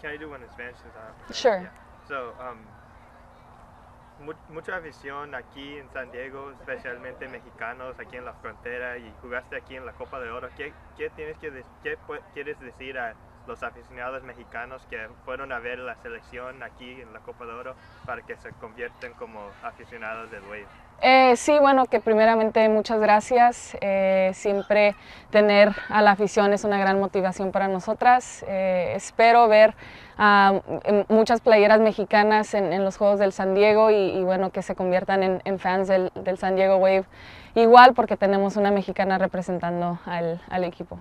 can I do one in Spanish? since I- Sure. Yeah. So, um, mucha afición aquí en San Diego, especialmente mexicanos aquí en la frontera y jugaste aquí en la Copa de Oro. ¿Qué, qué tienes que qué quieres decir a los aficionados mexicanos que fueron a ver la selección aquí en la Copa de Oro para que se conviertan como aficionados del Wave? Eh, sí, bueno, que primeramente muchas gracias. Eh, siempre tener a la afición es una gran motivación para nosotras. Eh, espero ver a muchas playeras mexicanas en, en los Juegos del San Diego y, y bueno, que se conviertan en, en fans del, del San Diego Wave igual porque tenemos una mexicana representando al, al equipo.